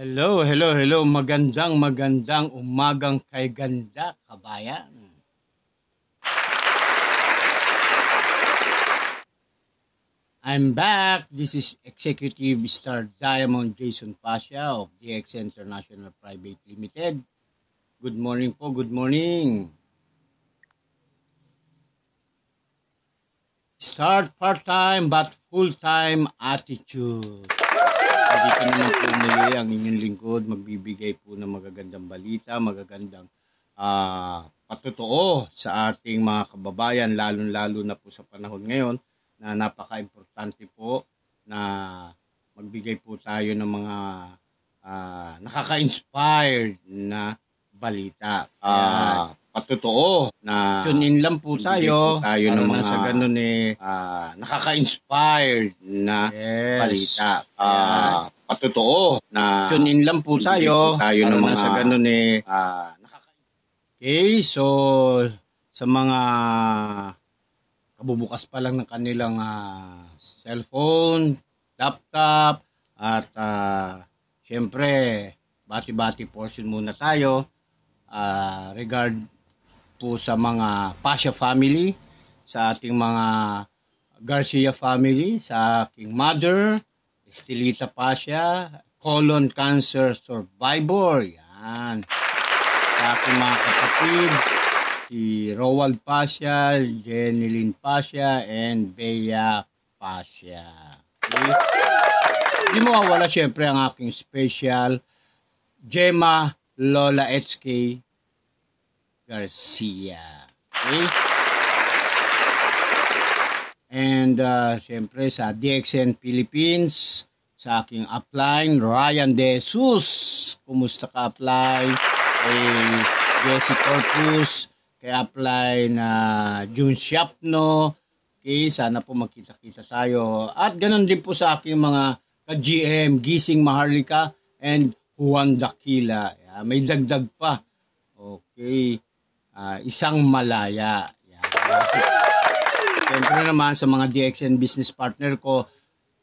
Hello, hello, hello. Magandang, magandang umagang kay ganda, kabayan. I'm back. This is Executive Star Diamond Jason Pasha of DX International Private Limited. Good morning po, good morning. Start part-time but full-time attitude. Dito naman po muli ang inyong lingkod, magbibigay po ng magagandang balita, magagandang uh, patotoo sa ating mga kababayan, lalo-lalo na po sa panahon ngayon na napaka-importante po na magbigay po tayo ng mga uh, nakaka-inspired na balita. Uh, patotoo na tune in lang po tayo. Po tayo ng mga sa ganun eh uh, nakaka-inspired na yes. balita. Uh, patotoo na tune in lang po tayo. Po tayo ng mga sa ganun eh uh, nakaka Okay, so sa mga kabubukas pa lang ng kanilang uh, cellphone, laptop, at uh, syempre, bati-bati portion muna tayo uh, regard po sa mga Pasha family, sa ating mga Garcia family, sa aking mother, Estelita Pasha, colon cancer survivor, yan. Sa aking mga kapatid, si Rowald Pasha, Jeneline Pasha, and Bea Pasha. Okay? Hindi mawawala syempre ang aking special Gemma Lola HK Garcia. Okay? And uh, syempre sa DXN Philippines, sa aking upline, Ryan De Jesus. Kumusta ka apply? Eh, Jesse Corpus, kay apply na June Shapno. Okay, sana po magkita-kita tayo. At ganun din po sa aking mga ka-GM, Gising Maharlika and Juan Dakila. Yeah, may dagdag pa. Okay. Uh, isang malaya. Yeah. Siyempre naman sa mga DXN business partner ko,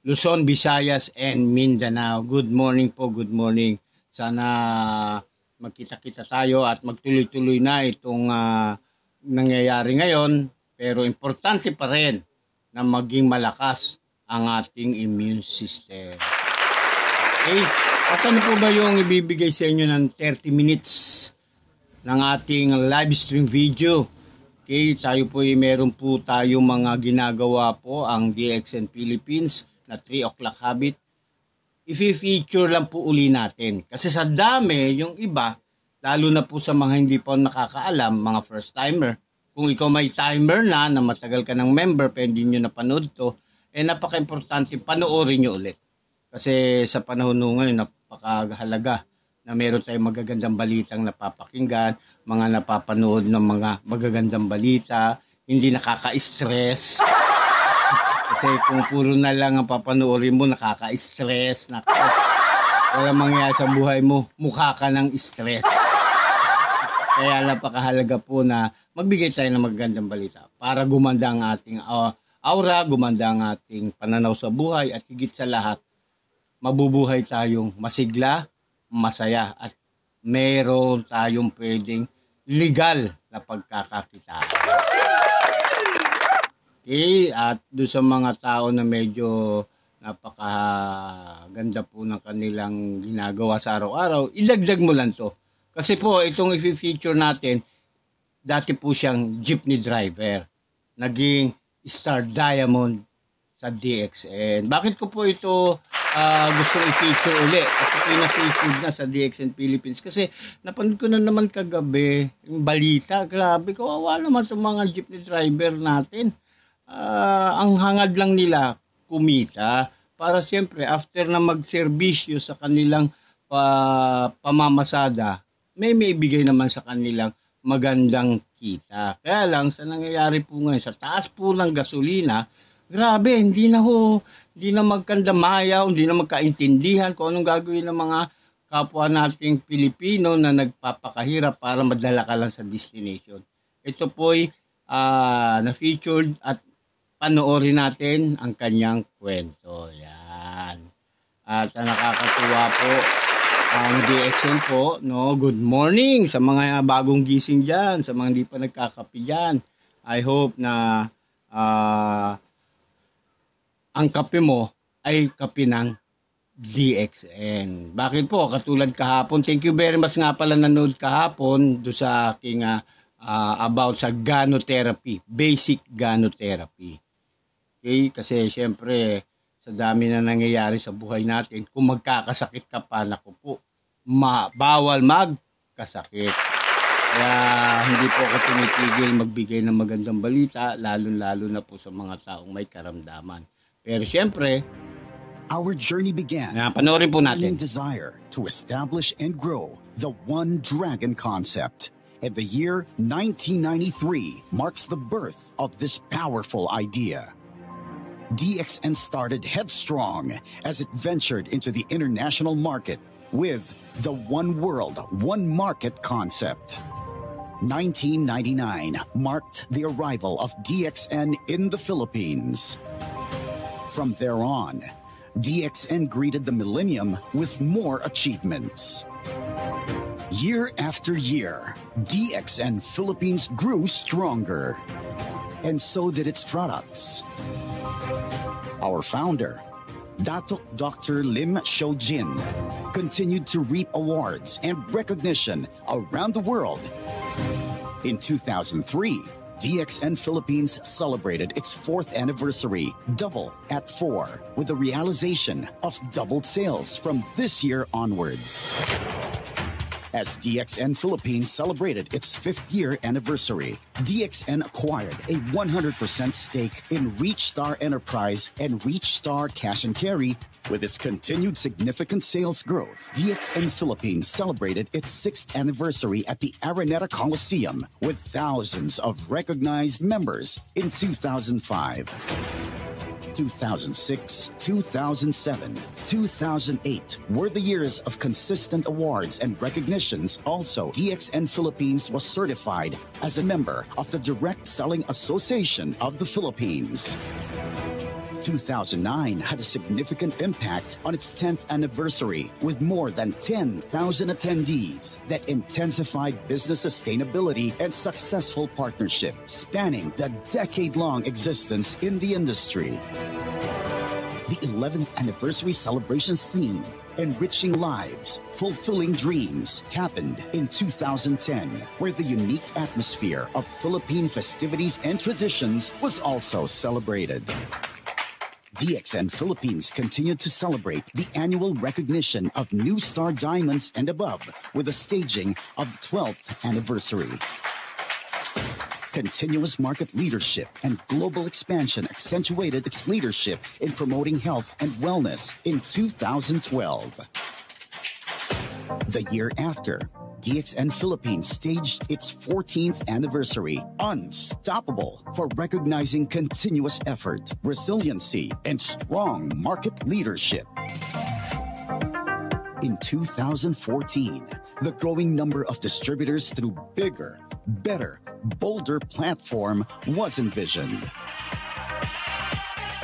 Luzon, Visayas, and Mindanao. Good morning po, good morning. Sana magkita-kita tayo at magtuloy-tuloy na itong uh, nangyayari ngayon. Pero importante pa rin na maging malakas ang ating immune system. Okay? At ano po ba yung ibibigay sa inyo ng 30 minutes ng ating live stream video? Okay, tayo po ay meron po tayo mga ginagawa po ang DXN Philippines na 3 o'clock habit i-feature lang po uli natin. Kasi sa dami, yung iba, lalo na po sa mga hindi pa nakakaalam, mga first timer, kung ikaw may timer na, na matagal ka ng member, hindi nyo napanood to, eh napaka-importante, panoorin nyo ulit. Kasi sa panahon nung ngayon, napakahalaga na meron tayong magagandang balitang napapakinggan, mga napapanood ng mga magagandang balita, hindi nakaka-stress. Kasi kung puro na lang ang papanoorin mo, nakaka-stress. Naka, wala mangyayari sa buhay mo, mukha ka ng stress. Kaya napakahalaga po na magbigay tayo ng magandang balita para gumanda ang ating uh, aura, gumanda ang ating pananaw sa buhay at higit sa lahat, mabubuhay tayong masigla, masaya at meron tayong pwedeng legal na pagkakakitaan. Okay, at doon sa mga tao na medyo napakaganda po ng kanilang ginagawa sa araw-araw, ilagdag mo lang to. Kasi po, itong i-feature natin, dati po siyang jeepney driver. Naging Star Diamond sa DXN. Bakit ko po ito uh, gusto i-feature uli? Ito po yung na-featured na sa DXN Philippines. Kasi napanood ko na naman kagabi yung balita. Grabe, kawawa naman itong mga jeepney driver natin uh, ang hangad lang nila kumita para siyempre after na magserbisyo sa kanilang pa, pamamasada, may may ibigay naman sa kanilang magandang kita. Kaya lang sa nangyayari po ngayon sa taas po ng gasolina, grabe, hindi na ho, hindi na magkandamayaw, hindi na magkaintindihan kung anong gagawin ng mga kapwa nating Pilipino na nagpapakahirap para madala ka lang sa destination. Ito po'y uh, na-featured at panoorin natin ang kanyang kwento. Yan. At nakakatuwa po ang DXN po, no, good morning sa mga bagong gising dyan, sa mga hindi pa nagkakapi dyan. I hope na uh, ang kape mo ay kape ng DXN. Bakit po? Katulad kahapon, thank you very much nga pala nanood kahapon do sa aking uh, uh, about sa ganotherapy, basic ganotherapy. Okay? Kasi syempre, sa dami na nangyayari sa buhay natin, kung magkakasakit ka pa, naku po, ma- bawal magkasakit. Kaya hindi po ako tumitigil magbigay ng magandang balita, lalo-lalo na po sa mga taong may karamdaman. Pero syempre, Our journey began na panoorin po natin. desire to establish and grow the One Dragon concept. And the year 1993 marks the birth of this powerful idea. DXN started headstrong as it ventured into the international market with the One World, One Market concept. 1999 marked the arrival of DXN in the Philippines. From there on, DXN greeted the millennium with more achievements. Year after year, DXN Philippines grew stronger. And so did its products. Our founder, Datuk Dr. Lim Shojin, continued to reap awards and recognition around the world. In 2003, DXN Philippines celebrated its fourth anniversary, double at four, with the realization of doubled sales from this year onwards. As DXN Philippines celebrated its fifth year anniversary, DXN acquired a 100% stake in Reach Star Enterprise and Reach Star Cash and Carry. With its continued significant sales growth, DXN Philippines celebrated its sixth anniversary at the Araneta Coliseum with thousands of recognized members in 2005. 2006, 2007, 2008 were the years of consistent awards and recognitions. Also, DXN Philippines was certified as a member of the Direct Selling Association of the Philippines. 2009 had a significant impact on its 10th anniversary with more than 10,000 attendees that intensified business sustainability and successful partnership spanning the decade-long existence in the industry. The 11th anniversary celebrations theme Enriching Lives, Fulfilling Dreams happened in 2010, where the unique atmosphere of Philippine festivities and traditions was also celebrated. DXN Philippines continued to celebrate the annual recognition of New Star Diamonds and above with the staging of the 12th anniversary. Continuous market leadership and global expansion accentuated its leadership in promoting health and wellness in 2012. The year after, DXN Philippines staged its 14th anniversary, unstoppable for recognizing continuous effort, resiliency, and strong market leadership. In 2014, the growing number of distributors through bigger, better, bolder platform was envisioned.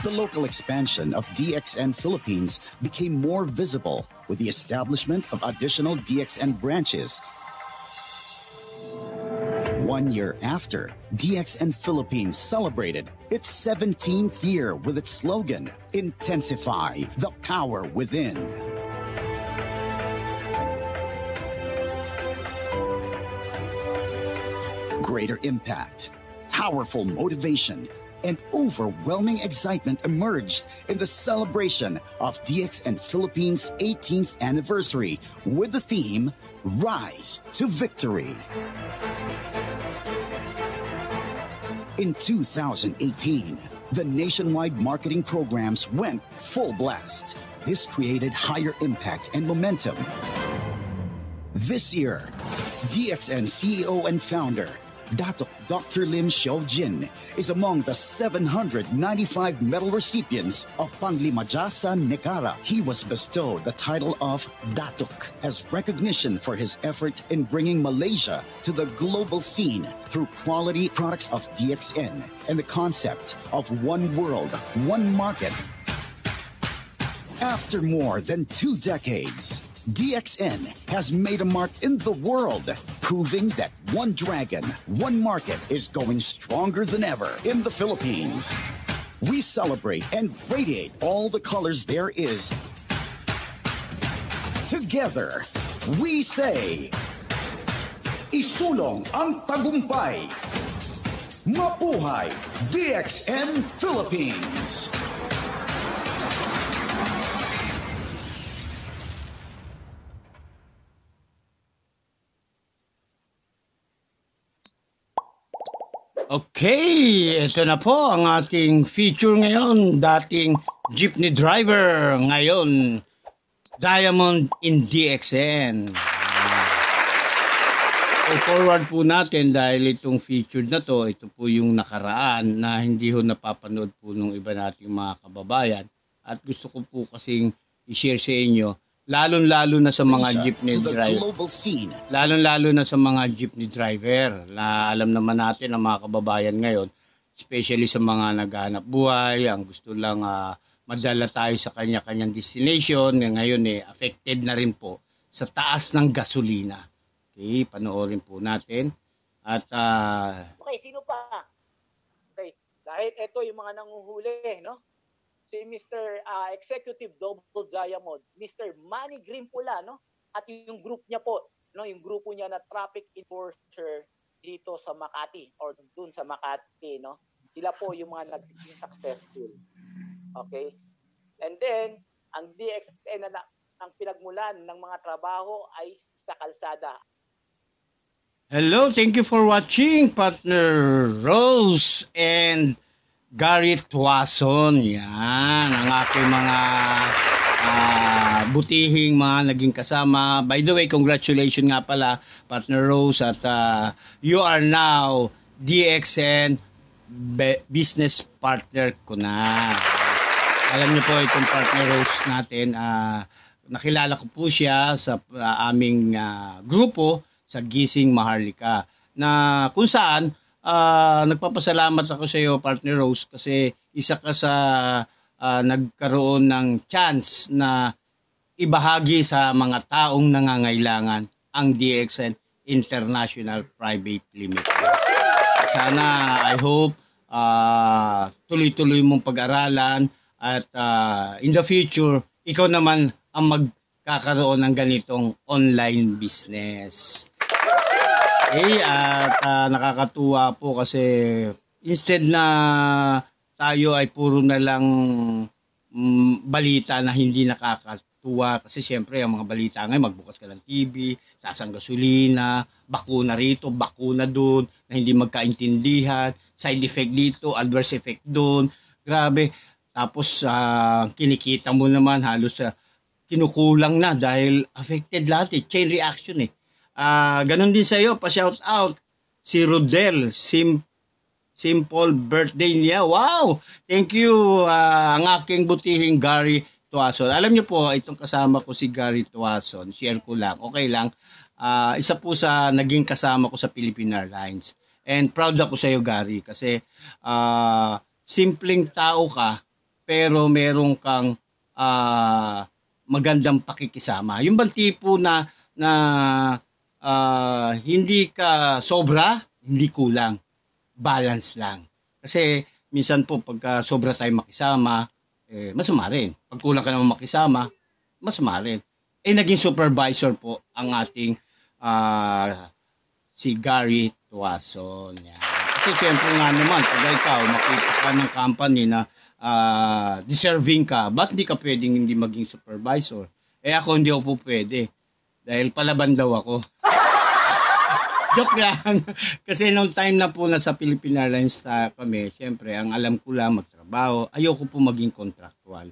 The local expansion of DXN Philippines became more visible with the establishment of additional DXN branches. One year after, DXN Philippines celebrated its 17th year with its slogan, Intensify the Power Within. Greater impact, powerful motivation, and overwhelming excitement emerged in the celebration of DXN Philippines 18th anniversary with the theme Rise to Victory. In 2018, the nationwide marketing programs went full blast. This created higher impact and momentum. This year, DXN CEO and founder Datuk Dr. Lim Xiaojin is among the 795 medal recipients of Panglimajasa Negara. He was bestowed the title of Datuk as recognition for his effort in bringing Malaysia to the global scene through quality products of DXN and the concept of one world, one market. After more than two decades, DXN has made a mark in the world, proving that one dragon, one market is going stronger than ever in the Philippines. We celebrate and radiate all the colors there is. Together, we say, Isulong ang tagumpay. Mabuhay DXN Philippines! Okay, ito na po ang ating feature ngayon. Dating jeepney driver, ngayon Diamond in DXN. So forward po natin dahil itong featured na to, ito po yung nakaraan na hindi ho napapanood po nung iba nating mga kababayan. At gusto ko po kasing i-share sa inyo, lalong-lalo na sa mga jeepney driver. Lalong-lalo na sa mga jeepney driver na alam naman natin ang mga kababayan ngayon, especially sa mga naghahanap buhay, ang gusto lang ah, madala tayo sa kanya-kanyang destination, eh, ngayon eh, affected na rin po sa taas ng gasolina. Okay, panoorin po natin. At ah, Okay, sino pa? Okay, dahil ito yung mga nanguhuli, no? Si Mr. ah, Executive Double Diamond, Mr. Manny Green pula, no? At yung group niya po, no, yung grupo niya na traffic enforcer dito sa Makati or dun sa Makati, no? Sila po yung mga naging successful. Okay? And then, ang DXN na, na ang pinagmulan ng mga trabaho ay sa kalsada. hello, thank you for watching, partner Rose and Gary Tuason. Yan, ang aking mga ah, butihing mga naging kasama. By the way, congratulations nga pala, partner Rose, at ah, you are now DXN business partner ko na. Alam niyo po itong partner Rose natin, ah, nakilala ko po siya sa ah, aming ah, grupo sa Gising Maharlika na kung saan ah, nagpapasalamat ako sa iyo partner Rose kasi isa ka sa ah, nagkaroon ng chance na ibahagi sa mga taong nangangailangan ang DXN International Private Limited. Sana I hope ah, tuloy-tuloy mong pag-aralan at ah, in the future ikaw naman ang magkakaroon ng ganitong online business. Okay, at ah, nakakatuwa po kasi instead na tayo ay puro na lang mm, balita na hindi nakakatuwa kasi siyempre ang mga balita ngayon magbukas ka ng TV, taas ang gasolina, bakuna rito, bakuna doon, na hindi magkaintindihan, side effect dito, adverse effect doon. Grabe. Tapos ah, kinikita mo naman halos sa kinukulang na dahil affected lahat eh. Chain reaction eh. Ah, ganun din sa iyo, pa-shout out si Rodel Sim simple birthday niya. Wow! Thank you ah, ang aking butihing Gary Tuason. Alam niyo po, itong kasama ko si Gary Tuason, share ko lang. Okay lang. Ah, isa po sa naging kasama ko sa Philippine Airlines. And proud ako sa iyo, Gary, kasi ah, simpleng tao ka, pero meron kang ah, magandang pakikisama. Yung bang tipo na na ah, hindi ka sobra, hindi kulang. Balance lang. Kasi minsan po pagka sobra tayo makisama, eh, masama rin. Pag kulang ka naman makisama, masama rin. Eh, naging supervisor po ang ating ah, si Gary Tuason. Kasi siyempre nga naman, pag ikaw makita ka ng company na ah, deserving ka, ba't hindi ka pwedeng hindi maging supervisor? Eh ako hindi ako po pwede. Dahil palaban daw ako. Joke lang. Kasi nung time na po nasa Philippine Airlines ta kami, siyempre, ang alam ko lang magtrabaho, ayoko po maging contractual.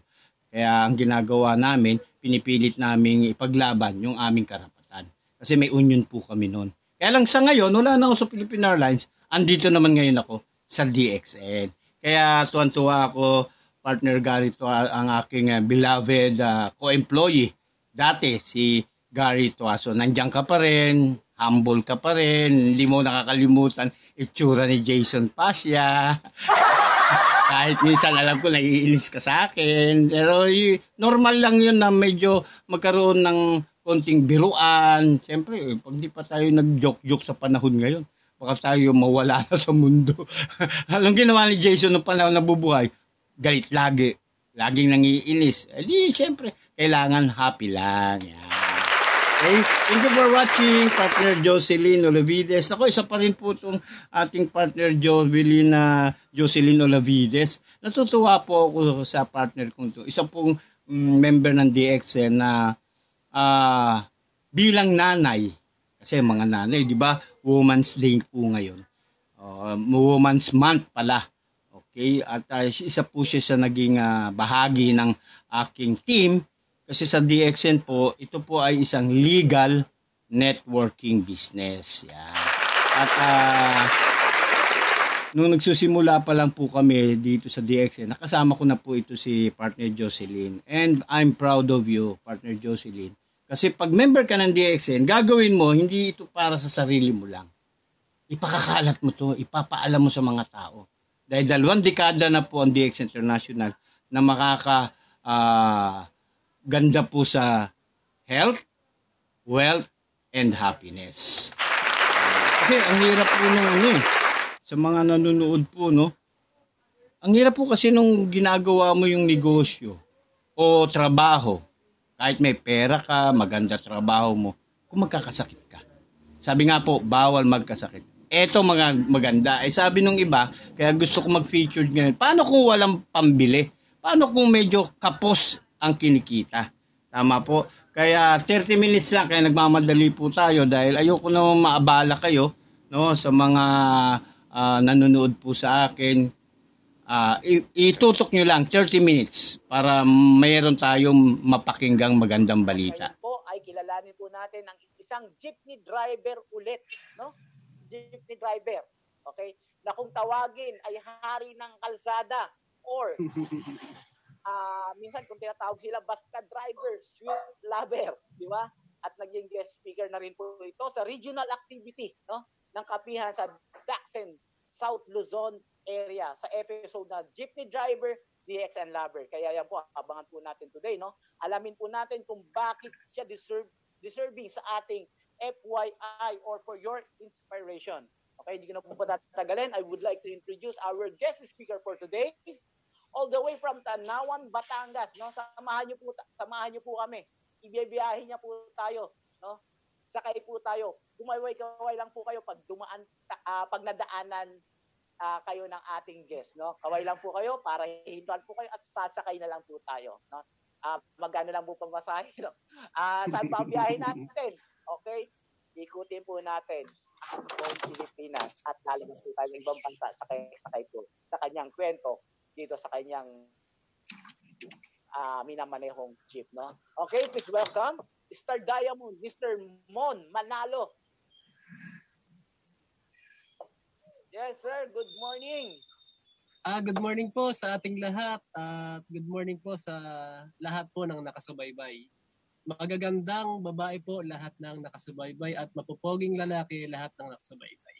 Kaya ang ginagawa namin, pinipilit namin ipaglaban yung aming karapatan. Kasi may union po kami noon. Kaya lang sa ngayon, wala na ako sa Philippine Airlines, andito naman ngayon ako sa DXN. Kaya tuwan-tuwa ako, partner Gary, to, ang aking uh, beloved uh, co-employee. Dati, si Gary Tuaso, nandiyan ka pa rin, humble ka pa rin, hindi mo nakakalimutan itsura ni Jason Pasya. Kahit minsan alam ko naiinis ka sa akin. Pero normal lang yun na medyo magkaroon ng konting biruan. Siyempre, pag di pa tayo nag-joke-joke sa panahon ngayon, baka tayo mawala na sa mundo. Anong ginawa ni Jason nung panahon na bubuhay? Galit lagi. Laging nangiinis. Eh di, siyempre, kailangan happy lang. Yan. Okay? Thank you for watching, partner Jocelyn Olavides. Ako, isa pa rin po itong ating partner Jocelyn, uh, Jocelyn Olavides. Natutuwa po ako sa partner kong to. Isa pong um, member ng DXN na uh, bilang nanay, kasi mga nanay, di ba, Women's Day po ngayon. Uh, Women's Month pala. Okay, at uh, isa po siya sa naging uh, bahagi ng aking team kasi sa DXN po, ito po ay isang legal networking business. Yan. At uh, nung nagsusimula pa lang po kami dito sa DXN, nakasama ko na po ito si partner Jocelyn. And I'm proud of you, partner Jocelyn. Kasi pag member ka ng DXN, gagawin mo, hindi ito para sa sarili mo lang. Ipakakalat mo to, ipapaalam mo sa mga tao. Dahil dalawang dekada na po ang DX International na makaka uh, ganda po sa health, wealth, and happiness. Kasi ang hirap po nung ano eh, sa mga nanonood po, no? Ang hirap po kasi nung ginagawa mo yung negosyo o trabaho, kahit may pera ka, maganda trabaho mo, kung magkakasakit ka. Sabi nga po, bawal magkasakit. Eto mga maganda. Eh sabi nung iba, kaya gusto ko mag-featured ngayon, paano kung walang pambili? Paano kung medyo kapos ang kinikita. Tama po. Kaya 30 minutes lang, kaya nagmamadali po tayo dahil ayoko na maabala kayo no, sa mga uh, nanonood po sa akin. Uh, itutok nyo lang 30 minutes para mayroon tayong mapakinggang magandang balita. Ngayon po ay kilalanin po natin ang isang jeepney driver ulit. No? Jeepney driver. Okay? Na kung tawagin ay hari ng kalsada or uh, minsan kung tinatawag sila basta driver, sweet lover, di ba? At naging guest speaker na rin po ito sa regional activity no ng kapihan sa Daxen, South Luzon area sa episode na Jeepney Driver, DXN Lover. Kaya yan po, abangan po natin today. no Alamin po natin kung bakit siya deserve, deserving sa ating FYI or for your inspiration. Okay, hindi ko na po patatagalin. I would like to introduce our guest speaker for today, all the way from Tanawan, Batangas, no? Samahan niyo po samahan niyo po kami. Ibibiyahin niya po tayo, no? Sakay po tayo. Kumaway-kaway lang po kayo pag dumaan uh, pag nadaanan uh, kayo ng ating guest, no? Kaway lang po kayo para hihintuan po kayo at sasakay na lang po tayo, no? Uh, magkano lang po pamasahe, no? Uh, saan pa biyahe natin? Okay? Ikutin po natin ang Pilipinas at lalabas po tayo ng ibang bansa sakay-sakay po sa kanyang kwento dito sa kanyang uh, minamanehong jeep, no? Okay, please welcome Star Diamond, Mr. Mon Manalo. Yes, sir. Good morning. Ah, good morning po sa ating lahat at uh, good morning po sa lahat po ng nakasubaybay. Magagandang babae po lahat ng nakasubaybay at mapupoging lalaki lahat ng nakasubaybay.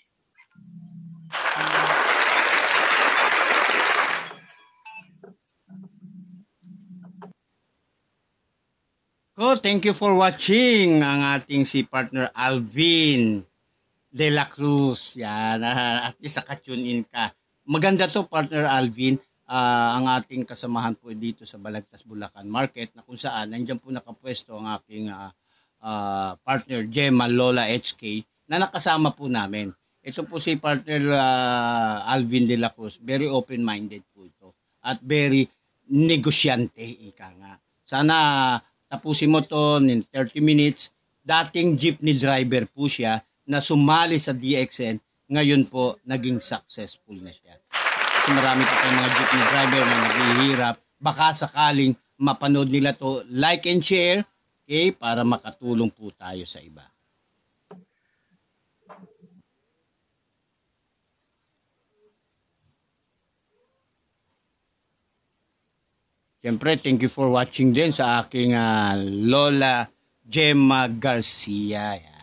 Ko, thank you for watching ang ating si partner Alvin De La Cruz. Yan, at least nakatune in ka. Maganda to partner Alvin. Uh, ang ating kasamahan po dito sa Balagtas Bulacan Market na kung saan nandiyan po nakapwesto ang aking uh, uh, partner Gemma Lola HK na nakasama po namin. Ito po si partner uh, Alvin De La Cruz. Very open-minded po ito. At very negosyante, ika nga. Sana tapusin mo to in 30 minutes. Dating jeepney driver po siya na sumali sa DXN. Ngayon po, naging successful na siya. Kasi marami pa tayong mga jeepney driver na naghihirap. Baka sakaling mapanood nila to, like and share, okay, para makatulong po tayo sa iba. Siyempre, thank you for watching din sa aking uh, Lola Gemma Garcia. Yan.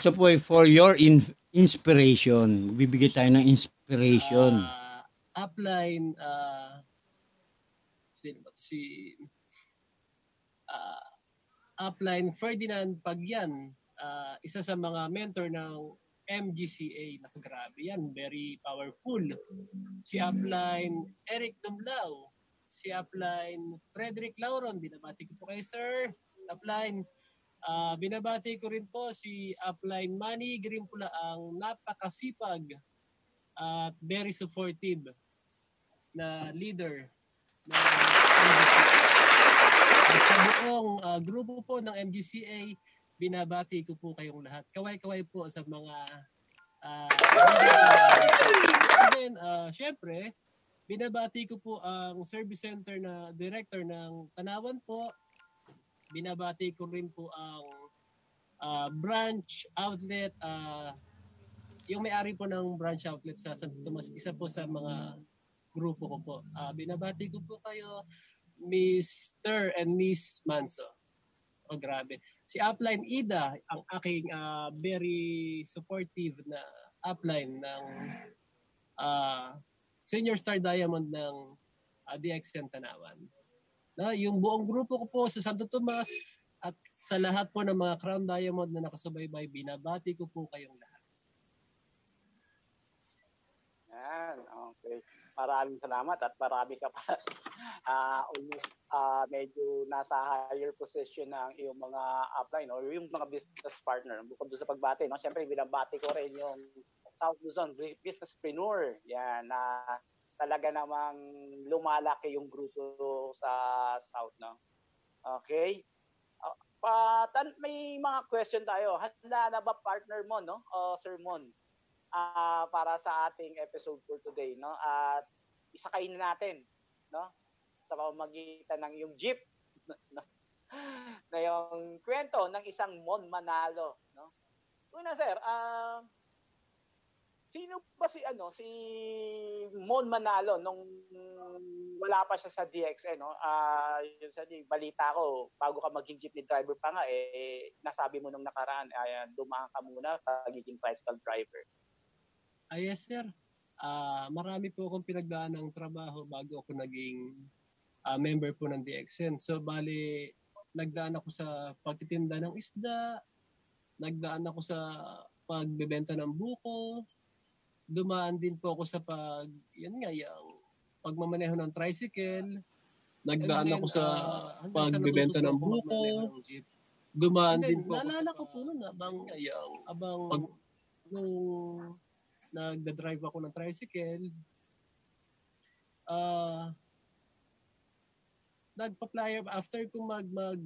Ito po ay for your in- inspiration. Bibigay tayo ng inspiration. Uh, upline, uh, sino ba si upline Ferdinand Pagyan, ah, isa sa mga mentor ng MGCA. Naku, grabe yan. Very powerful. Si upline Eric Dumlao. Si upline Frederick Lauron. Binabati ko po kayo, sir. Upline. Ah, binabati ko rin po si upline Manny Grimpula ang napakasipag at very supportive na leader ng MGCA. At sa buong ah, grupo po ng MGCA, binabati ko po kayong lahat. Kaway-kaway po sa mga uh, And then, ah, syempre, binabati ko po ang service center na director ng Tanawan po. Binabati ko rin po ang ah, branch outlet, ah, yung may-ari po ng branch outlet sa Santo Tomas, isa po sa mga grupo ko po. Ah, binabati ko po kayo, Mr. and Miss Manso. Oh, grabe. Si Upline Ida, ang aking ah, very supportive na upline ng ah, Senior Star Diamond ng uh, DXN Tanawan. Na, yung buong grupo ko po sa Santo Tomas at sa lahat po ng mga Crown Diamond na nakasubaybay, binabati ko po kayong lahat. Yan, okay. Maraming salamat at marami ka pa. Ah, almost ah, medyo nasa higher position ng iyong mga upline or yung mga business partner. Bukod doon sa pagbati, no? Siyempre, binabati ko rin yung South Luzon Businesspreneur. Yan, na talaga namang lumalaki yung grupo sa South, no? Okay? Ah, pa, tan- may mga question tayo. Handa na ba partner mo, no? O Sir Mon? Ah, para sa ating episode for today, no? At isakayin na natin, no? Sa pamamagitan ng yung jeep no? na yung kwento ng isang Mon Manalo, no? Una sir, ah sino ba si ano si Mon Manalo nung wala pa siya sa DXN no ah yun sa balita ko bago ka maging jeepney driver pa nga eh nasabi mo nung nakaraan ay dumaan ka muna pagiging tricycle driver Ah, yes, sir. Ah, marami po akong pinagdaan ng trabaho bago ako naging ah, member po ng DXN. So, bali, nagdaan ako sa pagtitinda ng isda, nagdaan ako sa pagbebenta ng buko, dumaan din po ako sa pag, yan nga, yung pagmamaneho ng tricycle, nagdaan then, ako sa ah, hanggang sa pagbebenta natututo ng buko, magmaneho ng jeep. dumaan then, din po ako sa naalala ko po nun, abang, yung abang, pag- nung nagda-drive ako ng tricycle, ah nagpa-flyer after ko mag mag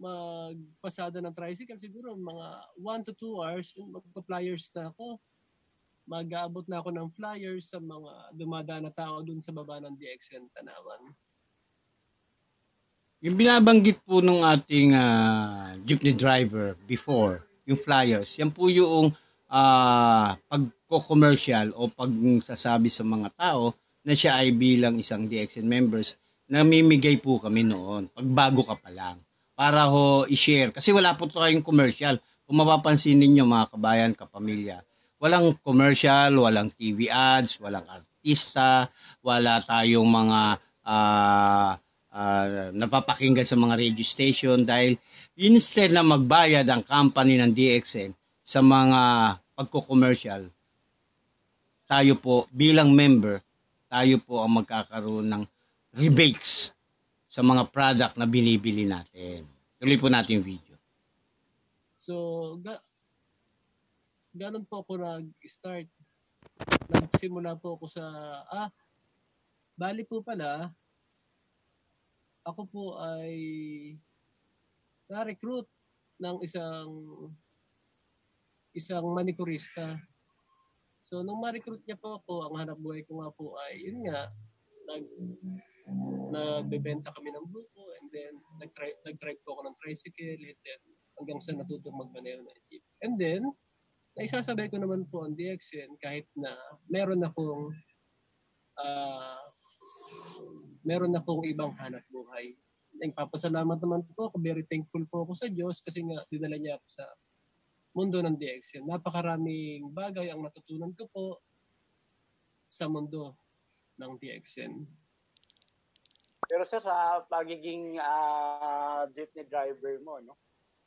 magpasada ng tricycle siguro mga 1 to 2 hours magpa-flyers na ako mag-aabot na ako ng flyers sa mga dumadaan na tao dun sa baba ng DXN Tanawan. Yung binabanggit po ng ating ah, jeepney driver before, yung flyers, yan po yung ah, pagko-commercial o pagsasabi sa mga tao na siya ay bilang isang DXN members, namimigay po kami noon, pagbago ka pa lang, para ho i-share. Kasi wala po tayong commercial. Kung mapapansin ninyo mga kabayan, kapamilya, walang commercial, walang TV ads, walang artista, wala tayong mga ah, ah, napapakinggan sa mga radio station dahil instead na magbayad ang company ng DXN sa mga pagko-commercial, tayo po bilang member, tayo po ang magkakaroon ng rebates sa mga product na binibili natin. Tuloy po natin yung video. So, ga ganun po ako nag-start. Nagsimula po ako sa, ah, bali po pala, ako po ay na-recruit ng isang isang manikurista. So, nung ma-recruit niya po ako, ang hanap buhay ko nga po ay, yun nga, nag, nagbebenta kami ng buko and then nag-drive, nag-drive po ako ng tricycle and then hanggang sa natutong magmaneho ng jeep. And then, naisasabay ko naman po ang DXN kahit na meron akong ah meron akong ibang hanap buhay. Nagpapasalamat naman po ako, very thankful po ako sa Diyos kasi nga dinala niya ako sa mundo ng DXN. Napakaraming bagay ang natutunan ko po sa mundo ng DXN. Pero sir, sa pagiging ah, jeepney driver mo, no?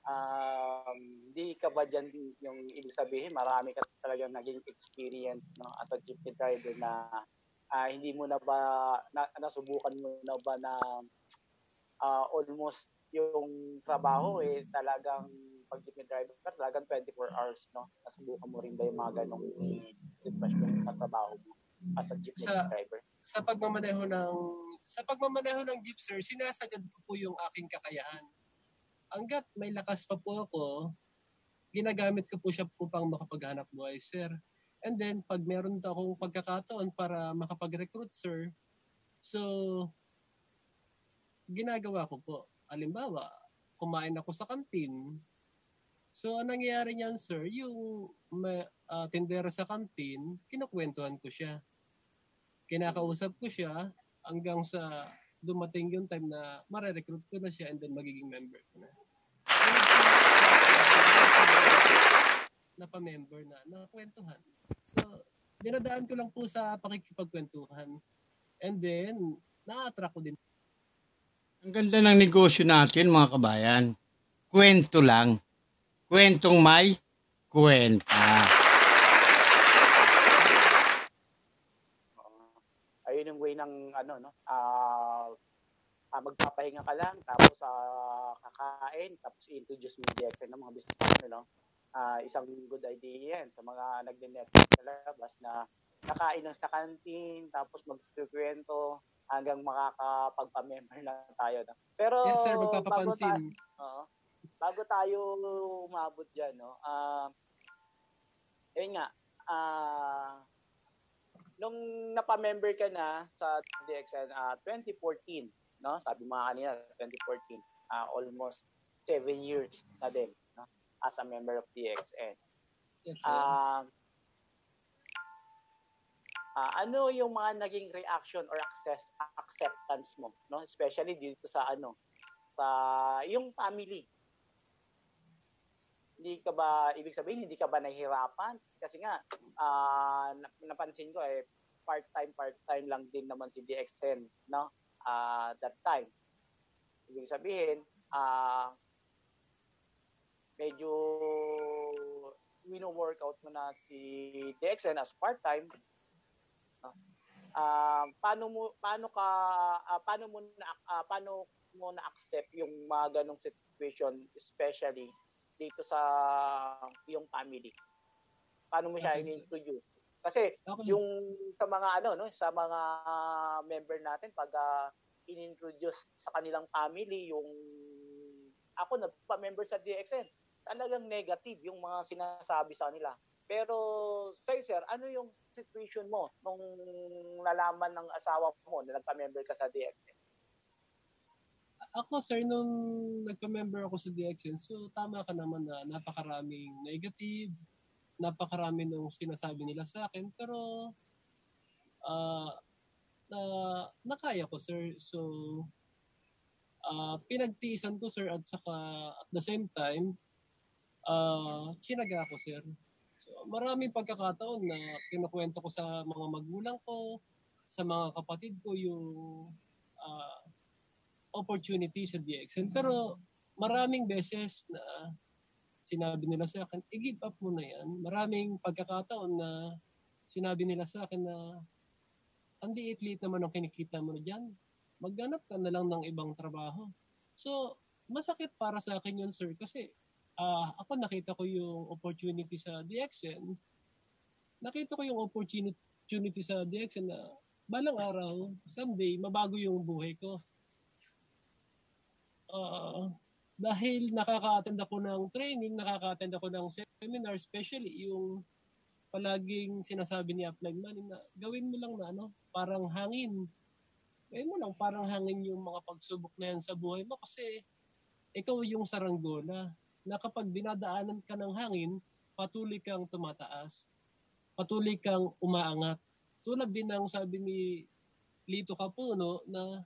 um, hindi ka ba dyan yung ibig sabihin, marami ka talagang naging experience no, as a jeepney driver na uh, hindi mo na ba, na, nasubukan mo na ba na uh, almost yung trabaho eh talagang pag jeepney driver ka talagang 24 hours no nasubukan mo rin ba yung mga ganong sitwasyon sa trabaho mo as a jeepney Sa- driver Sa pagmamaneho ng sa pagmamaneho ng jeep sir, sinasagad ko po yung aking kakayahan. Hanggat may lakas pa po ako, ginagamit ko po siya po pang makapaghanap buhay, sir. And then, pag meron akong pagkakataon para makapag-recruit, sir, so, ginagawa ko po. Halimbawa, kumain ako sa kantin. So, ang nangyayari niyan, sir, yung may, ah, tindera sa kantin, kinukwentuhan ko siya. Kinakausap ko siya hanggang sa dumating yung time na mare-recruit ko na siya and then magiging member ko na. na pa-member na, nakakwentuhan. So, dinadaan ko lang po sa pakikipagkwentuhan. And then, na-attract ko din. Ang ganda ng negosyo natin mga kabayan. Kwento lang. Kwentong may kwenta. ayun yung way ng ano no ah ah, magpapahinga ka lang tapos ah, kakain tapos introduce mo DXN ng mga business partner no Ah, isang good idea yan sa mga nagne-network sa labas na nakain lang sa canteen tapos magkukwento hanggang makakapagpa-member na tayo no? pero Yes sir, bago magpapapansin. Oo. Bago tayo umabot dyan, no? Ah, yun nga, ah, nung napamember ka na sa DXN, ah 2014, no? Sabi mo nga kanina, 2014, ah almost 7 years na din, no? As a member of DXN. Yes sir. Ah, ah, ano yung mga naging reaction or access acceptance mo, no? Especially dito sa ano, sa yung family. Hindi ka ba ibig sabihin hindi ka ba nahihirapan? Kasi nga nap- napansin ko eh part-time part-time lang din naman si DXN, no? Ah, that time. Ibig sabihin, ah medyo wino-workout mo na si DXN as part-time, ah paano mo paano ka ah, paano mo na ah, paano mo na accept yung mga ganong situation especially dito sa yung family. Paano mo siya Okay, in-introduce kasi Okay. yung sa mga ano no sa mga member natin pag ah, inintroduce sa kanilang family yung ako nagpa-member sa DXN talagang negative yung mga sinasabi sa kanila. Pero say sir ano yung situation mo nung nalaman ng asawa mo na nagpa-member ka sa DXN Ako sir, nung nagpa-member ako sa DXN, so tama ka naman na napakaraming negative, napakarami nung sinasabi nila sa akin, pero ah na nakaya ko sir. So ah pinagtiisan ko sir at saka at the same time ah chinaga ko sir. So maraming pagkakataon na kinukwento ko sa mga magulang ko, sa mga kapatid ko yung ah opportunity sa DXN. Pero maraming beses na sinabi nila sa akin, i-give up mo na yan. Maraming pagkakataon na sinabi nila sa akin na ang liit-liit naman ang kinikita mo na dyan. Magganap ka na lang ng ibang trabaho. So, masakit para sa akin yun, sir, kasi ah, ako nakita ko yung opportunity sa DXN. Nakita ko yung opportunity sa DXN na balang araw, someday, mabago yung buhay ko. Ah, dahil nakaka-attend ako ng training, nakaka-attend ako ng seminar, especially yung palaging sinasabi ni Upline Money na gawin mo lang na ano, parang hangin. Gawin mo lang parang hangin yung mga pagsubok na yan sa buhay mo kasi ikaw yung saranggola na kapag dinadaanan ka ng hangin, patuloy kang tumataas. Patuloy kang umaangat. Tulad din ng sabi ni Lito Capuno na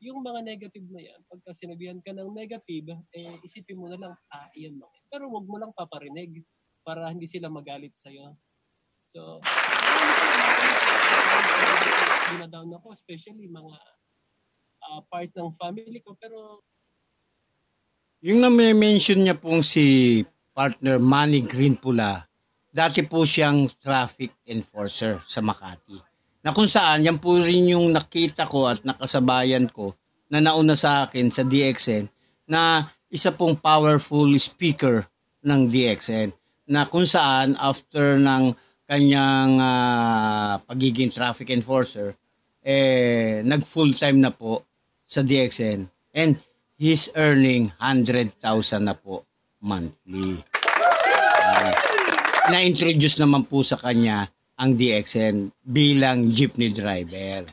yung mga negative na yan, pagka sinabihan ka ng negative, eh, isipin mo na lang, ah, iyan lang. Pero wag mo lang paparinig para hindi sila magalit sa'yo. So, dinadown ako, especially mga ah, part ng family ko. Pero, Yung na-mention niya pong si partner Manny Green Pula, dati po siyang traffic enforcer sa Makati. Na kung saan, yan po rin yung nakita ko at nakasabayan ko na nauna sa akin sa DXN na isa pong powerful speaker ng DXN na kung saan after ng kanyang ah, pagiging traffic enforcer eh nag full time na po sa DXN and he's earning 100,000 na po monthly. Ah, na-introduce naman po sa kanya ang DXN bilang jeepney driver.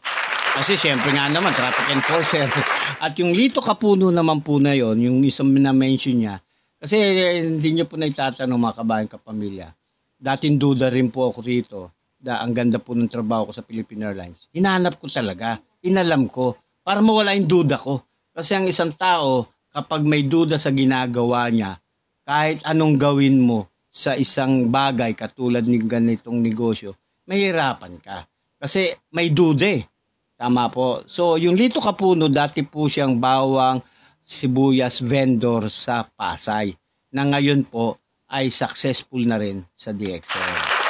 Kasi siyempre nga naman, traffic enforcer. At yung Lito Kapuno naman po na yon yung isang na-mention niya, kasi eh, hindi niyo po na itatanong mga kabayan kapamilya. Dating duda rin po ako rito. Da, ang ganda po ng trabaho ko sa Philippine Airlines. Hinanap ko talaga. Inalam ko. Para mawala yung duda ko. Kasi ang isang tao, kapag may duda sa ginagawa niya, kahit anong gawin mo sa isang bagay katulad ng ganitong negosyo, mahirapan ka. Kasi may duda eh. Tama po. So, yung Lito Kapuno, dati po siyang bawang sibuyas vendor sa Pasay na ngayon po ay successful na rin sa DXL.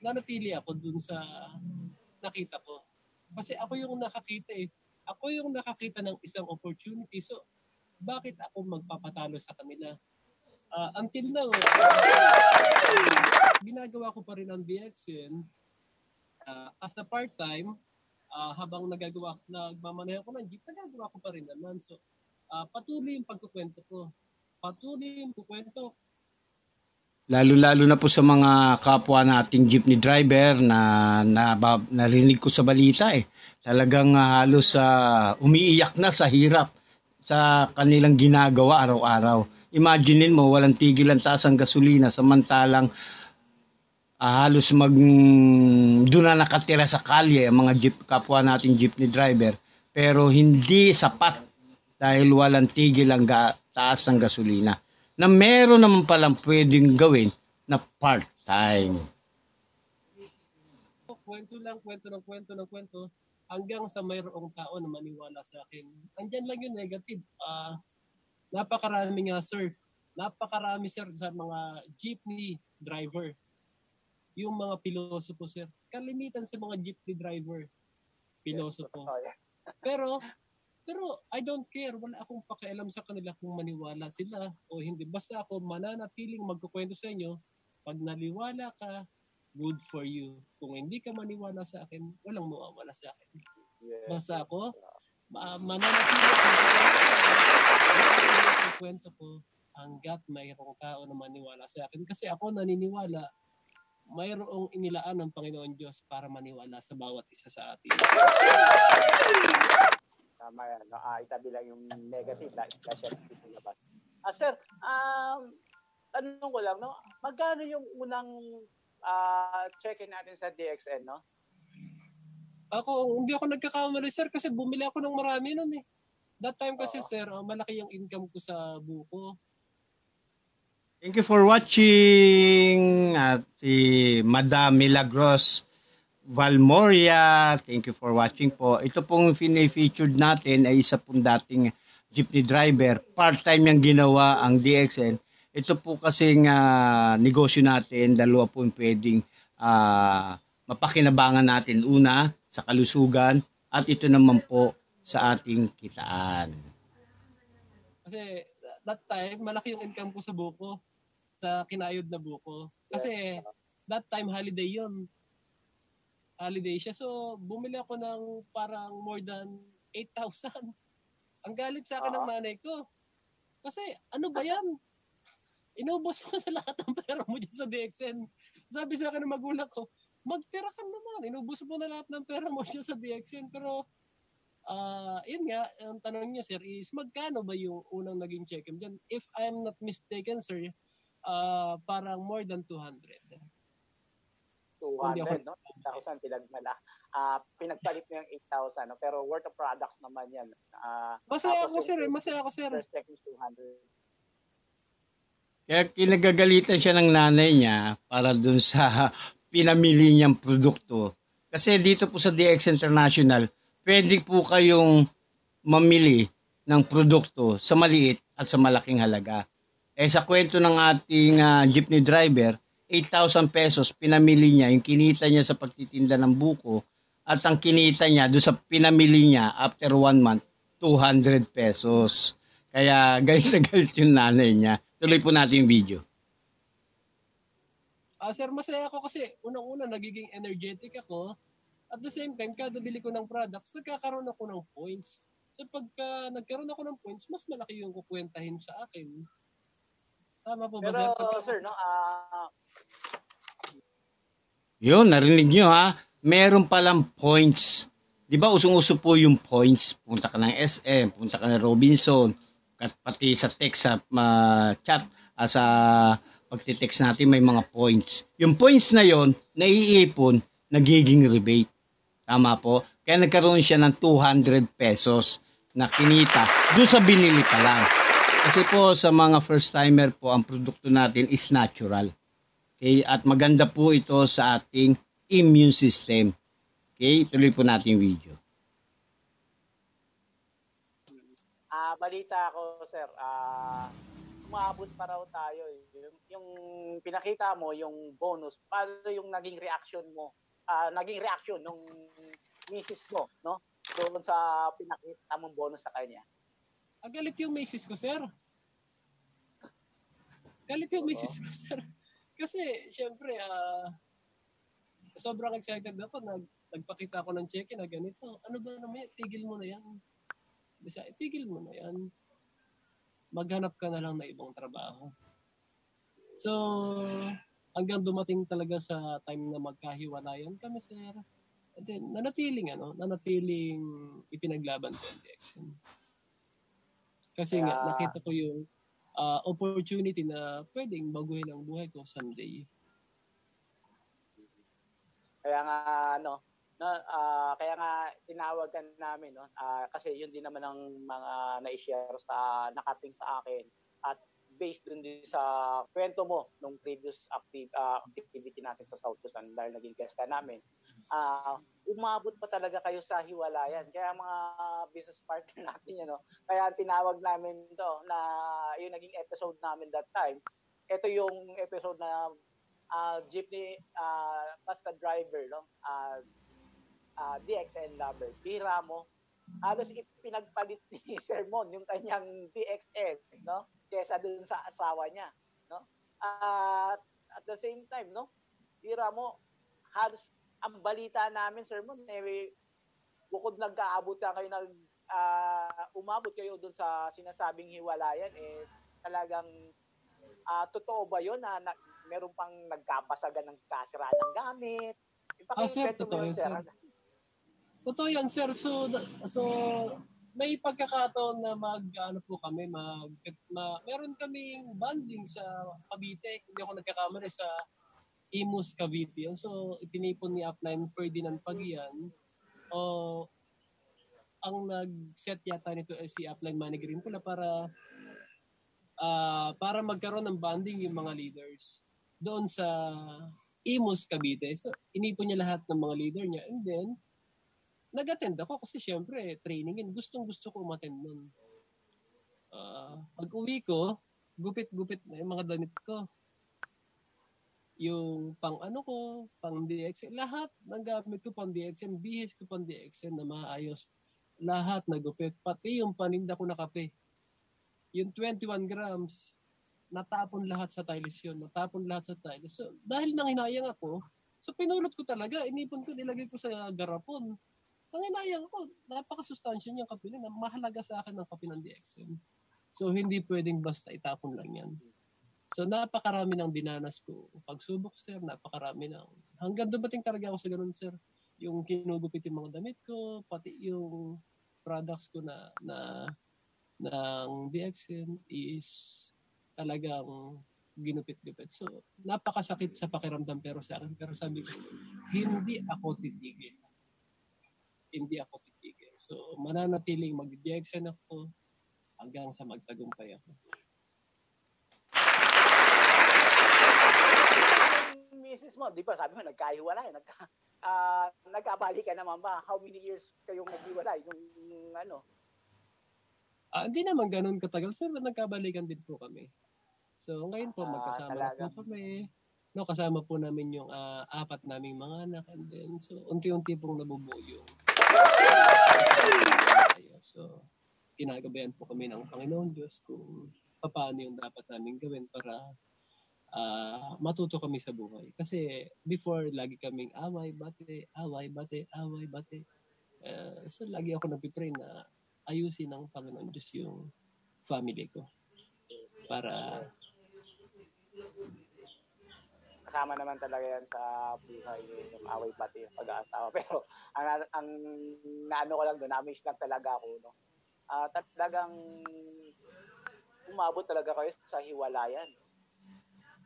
nanatili ako dun sa nakita ko. Kasi ako yung nakakita eh. Ako yung nakakita ng isang opportunity. So, bakit ako magpapatalo sa kanila? Ah, until now, ginagawa ko pa rin ang DXN ah, as a part-time ah, habang nagagawa nagmamaneho ko ng jeep, nagagawa ko pa rin naman. So, ah, patuloy yung pagkukwento ko. Patuloy yung kukwento Lalo-lalo na po sa mga kapwa nating jeepney driver na, na narinig ko sa balita eh. Talagang ah, halos sa umiiyak na sa hirap sa kanilang ginagawa araw-araw. Imaginein mo, walang tigil ang taas ang gasolina samantalang ah, halos mag doon na nakatira sa kalye ang mga jeep, kapwa nating jeepney driver pero hindi sapat dahil walang tigil ang ga, taas ng gasolina na meron naman palang pwedeng gawin na part-time. kwento lang, kwento ng kwento ng kwento, hanggang sa mayroong tao na maniwala sa akin. Andyan lang yung negative. Ah, napakarami nga, sir. Napakarami, sir, sa mga jeepney driver. Yung mga pilosopo, sir. Kalimitan sa mga jeepney driver. Pilosopo. Pero, pero I don't care. Wala akong pakialam sa kanila kung maniwala sila o hindi. Basta ako mananatiling magkukwento sa inyo. Pag naliwala ka, good for you. Kung hindi ka maniwala sa akin, walang mawawala sa akin. Basta ako, ma- mananatili ako magkukwento sa kwento ko hanggat mayroong tao na maniwala sa akin. Kasi ako naniniwala mayroong inilaan ng Panginoon Diyos para maniwala sa bawat isa sa atin. Tama yan. No? Ah, itabi lang yung negative na special labas. Ah, sir, um, tanong ko lang, no? Magkano yung unang ah, check-in natin sa DXN, no? Ako, hindi ako nagkakamali, sir, kasi bumili ako ng marami nun eh. That time kasi, Oo. sir, ah, malaki yung income ko sa buko. Thank you for watching at si Madam Milagros Valmoria. Thank you for watching po. Ito pong featured natin ay isa pong dating jeepney driver. Part-time yung ginawa ang DXN. Ito po kasing ah, negosyo natin, dalawa po yung pwedeng ah, mapakinabangan natin. Una, sa kalusugan at ito naman po sa ating kitaan. Kasi that time, malaki yung income ko sa buko. Sa kinayod na buko. Kasi that time, holiday yun. Holiday siya. So, bumili ako ng parang more than 8,000. Ang galit sa akin ng Oo. nanay ko. Kasi, ano ba yan? Inubos mo sa lahat ng pera mo dyan sa DXN. Sabi sa akin ng magulang ko, magtira ka naman. Inubos mo na lahat ng pera mo dyan sa DXN. Pero, ah yun nga, ang tanong niyo, sir, is magkano ba yung unang naging check-in dyan? If I'm not mistaken, sir, ah parang more than 200. Hindi ako- 200, no? 8,000 pinagmala. Ah, pinagpalit mo yung 8,000, no? Pero worth of products naman yan. Ah, Masaya ako, sir. eh. yung Masaya ako, sir. First check is 200. Kaya kinagagalitan siya ng nanay niya para dun sa pinamili niyang produkto. Kasi dito po sa DX International, pwede po kayong mamili ng produkto sa maliit at sa malaking halaga. Eh sa kwento ng ating ah, jeepney driver, 8,000 pesos pinamili niya, yung kinita niya sa pagtitinda ng buko at ang kinita niya doon sa pinamili niya after one month, 200 pesos. Kaya galit na galit yung nanay niya. Tuloy po natin yung video. Ah, sir, masaya ako kasi unang-una nagiging energetic ako. At the same time, kada bili ko ng products, nagkakaroon ako ng points. So pagka nagkaroon ako ng points, mas malaki yung kukwentahin sa akin. Tama po ba, Pero, sir? Pagka- sir, no, ah, Yun, narinig nyo ha. Meron palang points. Di ba usong-uso po yung points? Punta ka ng SM, punta ka ng Robinson, at pati sa text, sa ma- chat, ah, sa pagtitext natin may mga points. Yung points na yon naiipon, nagiging rebate. Tama po? Kaya nagkaroon siya ng 200 pesos na kinita doon sa binili pa lang. Kasi po sa mga first timer po, ang produkto natin is natural. Okay? At maganda po ito sa ating immune system. Okay? Tuloy po natin yung video. ah, balita ko, sir, ah, umabot pa raw tayo. eh. Yung, yung pinakita mo, yung bonus, paano yung naging reaction mo? Ah, naging reaction nung misis mo, no? Doon sa pinakita mong bonus sa kanya. Ah, galit yung misis ko, sir. Galit yung Oo. misis ko, sir. Kasi, syempre, ah, sobrang excited ako. Nag, nagpakita ako ng check na ganito. Ano ba naman? Tigil mo na yan. Bisa, tigil mo na yan. Maghanap ka na lang na ibang trabaho. So, hanggang dumating talaga sa time na magkahiwalayan kami, sir. And then, nanatiling, ano, nanatiling ipinaglaban ko ang DXN. Kasi nga, Kaya- nakita ko yung ah, opportunity na pwedeng baguhin ang buhay ko someday. Kaya nga ano, na ah, kaya nga tinawag ka namin no. Ah, kasi yun din naman ang mga na-share sa nakating sa akin at based dun din sa kwento mo nung previous active, ah, activity natin sa South Sudan dahil naging guest ka namin. Ah, umabot pa talaga kayo sa hiwalayan. Kaya mga business partner natin yan, no? Kaya tinawag namin to na yung naging episode namin that time. Ito yung episode na ah, jeepney ah, basta driver no ah ah, DXN lover bira mo halos ipinagpalit ni Sir Mon yung kanyang DXN no kesa dun sa asawa niya no at at the same time no bira mo halos ang balita namin Sir Mon eh, bukod nagkaabot ka kayo nag ah, umabot kayo dun sa sinasabing hiwalayan eh talagang ah, totoo ba yun na, na meron pang nagkapasagan ng kasiraan ng gamit? Ah, sir, Ipakikwento mo totoo yun, yun, sir. Totoo yan, sir. So, so may pagkakataon na mag, ano po kami, mag, ma, meron kaming banding sa Cavite. Hindi ako nagkakamali sa Imus Cavite. So, itinipon ni Upline Ferdinand Pagian. O, ang nag-set yata nito ay si Upline Manny Green pula para ah para magkaroon ng banding yung mga leaders doon sa Imus Cavite. So, inipon niya lahat ng mga leader niya. And then, nag-attend ako kasi syempre, training yun. Gustong gusto ko umattend nun. Ah, pag uwi ko, gupit-gupit na yung mga damit ko. Yung pang ano ko, pang DXN, lahat ng gamit ko pang DXN, bihis ko pang DXN na maayos. Lahat nagupit. Pati yung paninda ko na kape. Yung 21 grams, natapon lahat sa tiles yun. Natapon lahat sa tiles. So, dahil nang hinayang ako, so pinulot ko talaga, inipon ko, nilagay ko sa garapon. Nang hinayang ko, napakasustansya niyang kape na mahalaga sa akin ng kape ng DXM. So, hindi pwedeng basta itapon lang yan. So, napakarami ng dinanas ko. Pagsubok, sir, napakarami ng... Hanggang dumating talaga ako sa ganun, sir. Yung kinugupit yung mga damit ko, pati yung products ko na, na ng DXN is talagang ginupit-gupit. So, napakasakit sa pakiramdam pero sa akin. Pero sabi ko, hindi ako titigil. Hindi ako titigil. So, mananatiling mag-DXN ako hanggang sa magtagumpay ako. Misis mo, di ba, sabi mo, nagkahiwalay, nagka, ah, nagkabali ka naman ba? How many years kayong naghiwalay? Yung, ano? Ah, hindi naman ganun katagal. Sir, nagkabalikan din po kami. So, ngayon po, Ah, magkasama na talaga. po kami. No, kasama po namin yung ah, apat naming mga anak. And then, so, unti-unti pong nabubuo yung So, ginagabayan po kami ng Panginoon Diyos kung paano yung dapat namin gawin para ah, matuto kami sa buhay. Kasi before, lagi kaming away, bate, away, bate, away, bate. Uh, so, lagi ako nagpipray na ayusin ng Panginoon Diyos yung family ko. Para, kasama naman talaga yan sa buhay yung away pati yung pag-aasawa. Pero ang, ang naano ko lang doon, na-miss lang talaga ako. No? Ah, talagang umabot talaga kayo sa hiwalayan.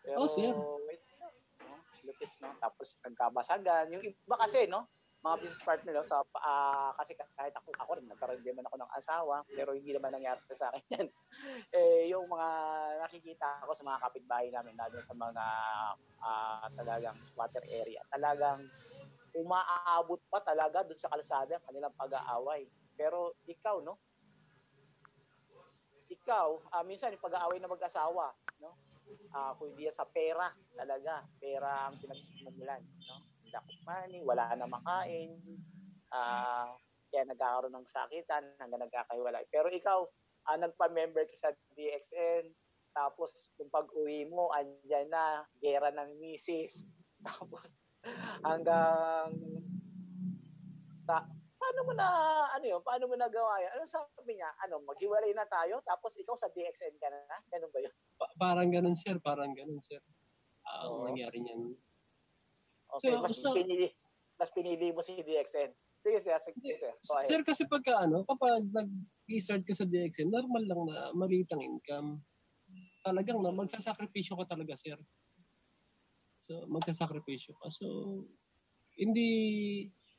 Pero, Oh, sir. wait, no? Lupit, no? Tapos nagkabasagan. Yung iba kasi, no? Mga business partner, no? sa, ah, kasi kahit ako, ako rin, nagkaroon din naman ako ng asawa, pero hindi naman nangyari sa akin yan. eh, yung mga nakikita ko sa mga kapitbahay namin, lalo sa mga ah, talagang squatter area, talagang umaabot pa talaga doon sa kalsada ang kanilang pag-aaway. Pero ikaw, no? Ikaw, ah, minsan yung pag-aaway na mag-asawa, no? Ah, kung hindi yan sa pera, talaga, pera ang pinagmumulan, no? Lack of money, wala na makain, ah, kaya nagkakaroon ng sakitan hanggang nagkakahiwalay. Pero ikaw, ah, nagpa-member ka sa DXN, tapos kung pag-uwi mo, andyan na, gera ng misis, tapos hanggang ta, paano mo na ano yun? Paano mo nagawa yun? Ano sabi niya? Ano, maghiwalay na tayo tapos ikaw sa DXN ka na? Ganun ba yun? pa- parang ganun, sir. Parang ganun, sir. Oo. Ang nangyari niyan. Okay, So, mas so- pinili mas pinili mo si DXN. Sige, sir. Sige, sir. Ahead. Sir, kasi pagka ano, kapag nag-start ka sa DXM, normal lang na maliit ang income. Talagang na, magsasakripisyo ka talaga, sir. So, magsasakripisyo ka. So, hindi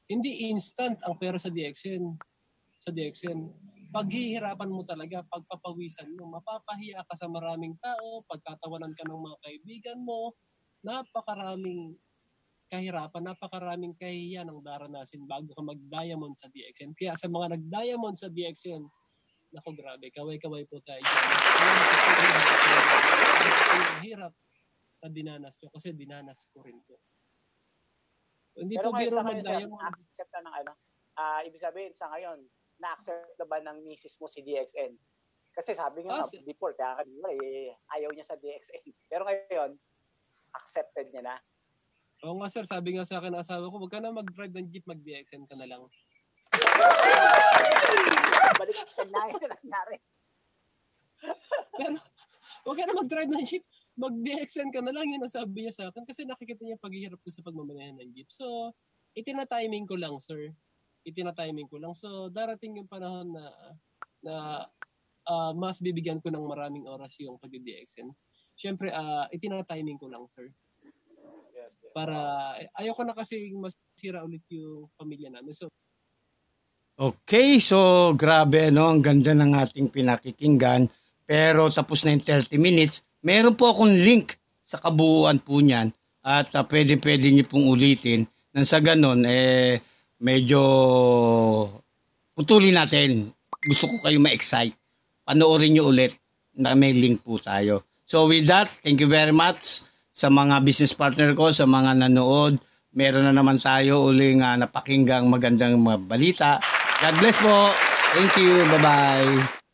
hindi instant ang pera sa DXN. Sa DXN. Paghihirapan mo talaga, pagpapawisan mo, mapapahiya ka sa maraming tao, pagkatawanan ka ng mga kaibigan mo, napakaraming kahirapan, napakaraming kahihiyan ang daranasin bago ka mag-diamond sa DXN. Kaya sa mga nag-diamond sa DXN, nako grabe, kaway-kaway po tayo. Ang hirap na dinanas ko kasi dinanas ko rin po. Hindi Pero po biro mag-diamond. na-accept na ng ano? Ah, ibig sabihin, sa ngayon, na-accept na ba ng misis mo si DXN? Kasi sabi nga, Ah, si- before, kaya kanina, eh, ayaw niya sa DXN. Pero ngayon, accepted niya na. Oo nga sir, sabi nga sa akin ng asawa ko, huwag ka na mag-drive ng jeep, mag-DXN ka na lang. Balik sa na yun nangyari. Pero, huwag ka na mag-drive ng jeep, mag-DXN ka na lang, yun ang sabi niya sa akin. Kasi nakikita niya paghihirap ko sa pagmamanehan ng jeep. So, itina-timing ko lang, sir. Itina-timing ko lang. So, darating yung panahon na na ah, mas bibigyan ko ng maraming oras yung pag-DXN. Siyempre, uh, itina-timing ko lang, sir. Para, ayoko na kasi masira ulit yung pamilya namin. So, Okay, so grabe no, ang ganda ng ating pinakikinggan. Pero tapos na yung 30 minutes. Meron po akong link sa kabuuan po niyan at uh, pwede pwede niyo pong ulitin. Nang sa ganun, eh, medyo putulin natin. Gusto ko kayo ma-excite. Panoorin niyo ulit na may link po tayo. So with that, thank you very much sa mga business partner ko, sa mga nanood. Meron na naman tayo uling uh, napakinggang magandang mga balita. God bless po. Thank you. Bye-bye.